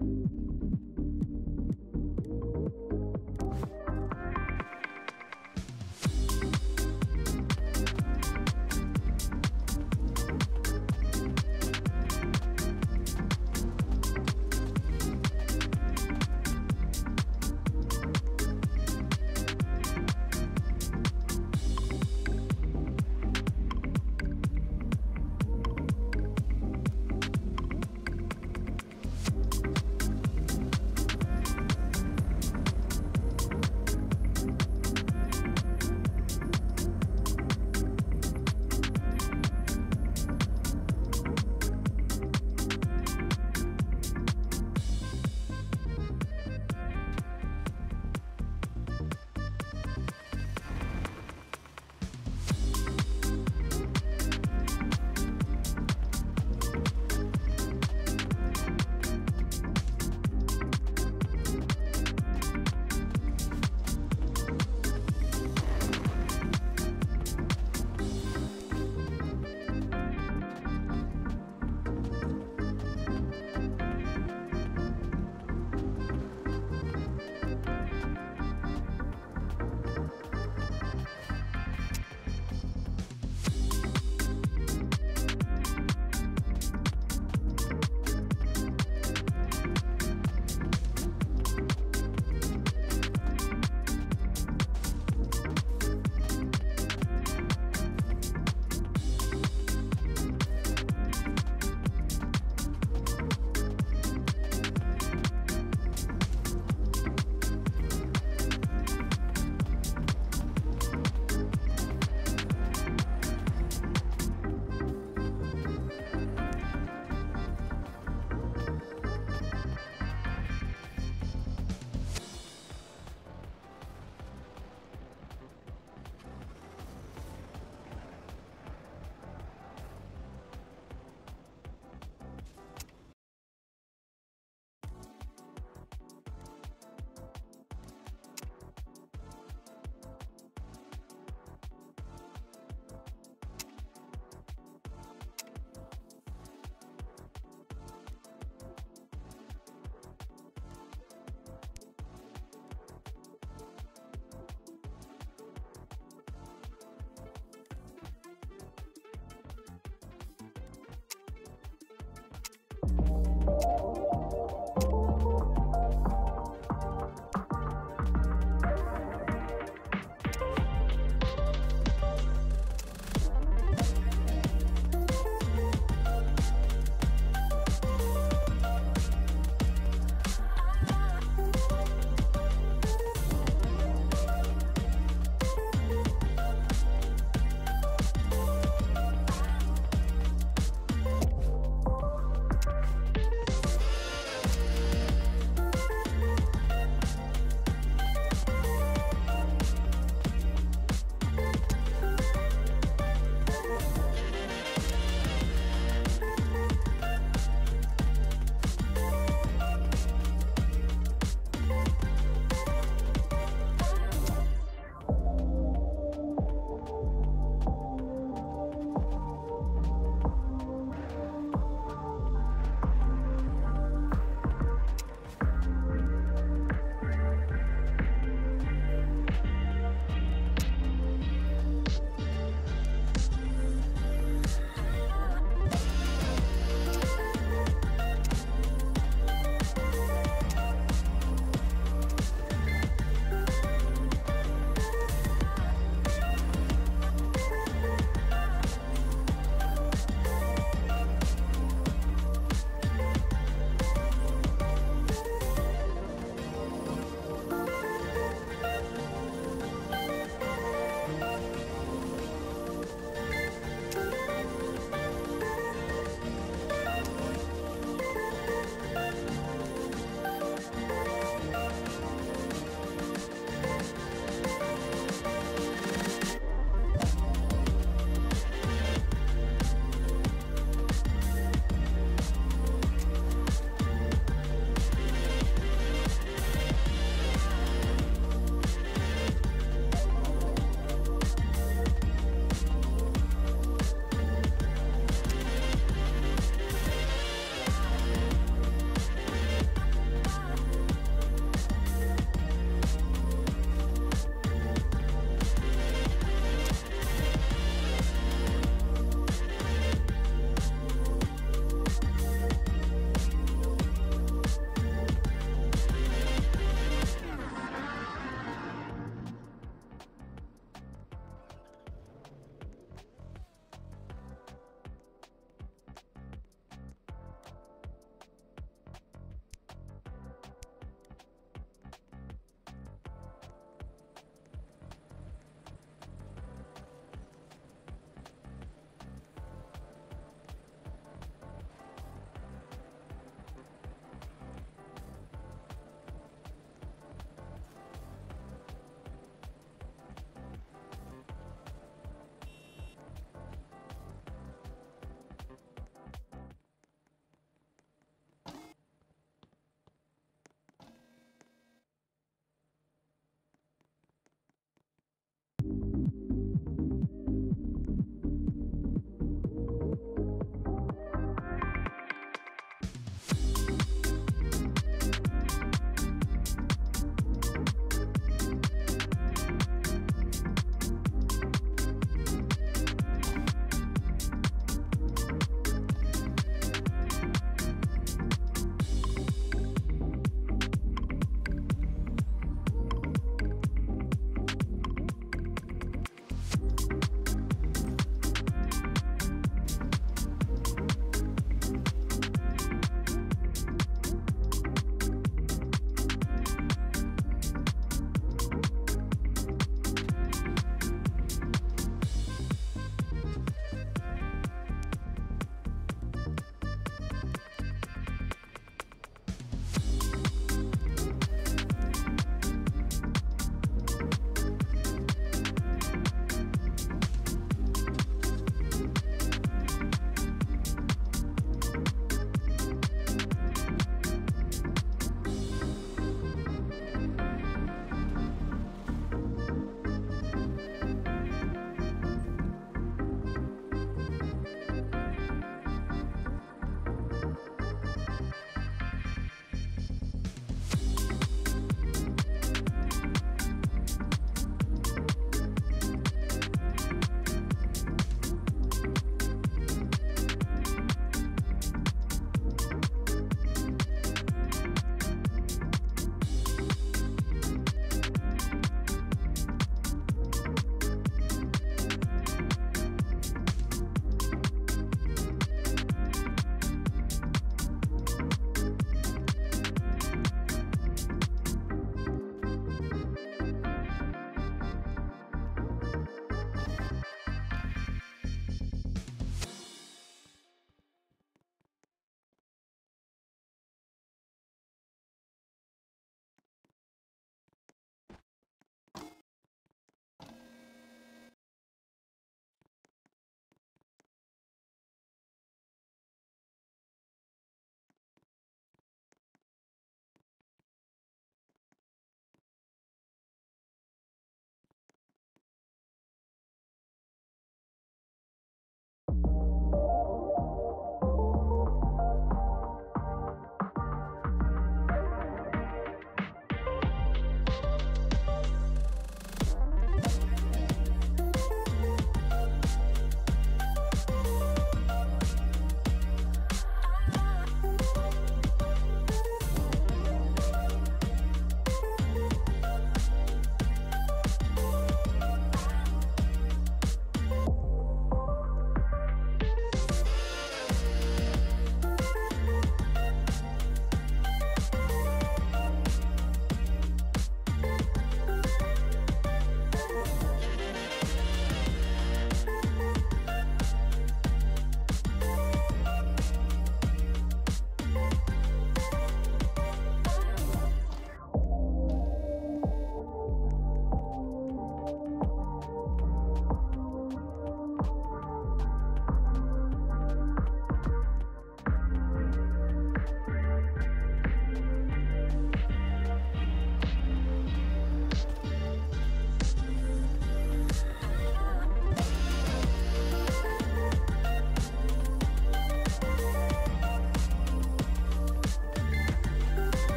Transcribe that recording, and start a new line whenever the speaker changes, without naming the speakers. うん。